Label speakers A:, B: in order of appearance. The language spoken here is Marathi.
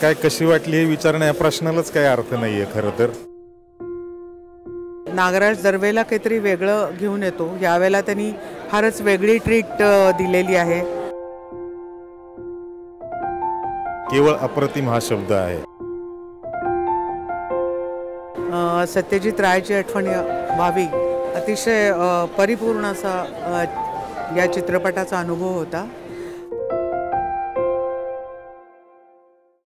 A: काय कशी वाटली हे विचारणं या प्रश्नालाच काही अर्थ नाही आहे खरं तर.
B: नागराज दरवेळेला काहीतरी वेगळं घेऊन येतो. यावेळेला त्यांनी फारच वेगळी ट्रीट दिलेली आहे.
A: केवळ अप्रतिम हा शब्द आहे.
B: सत्यजित रायची आठवण व्हावी. अतिशय परिपूर्ण असा या चित्रपटाचा अनुभव होता.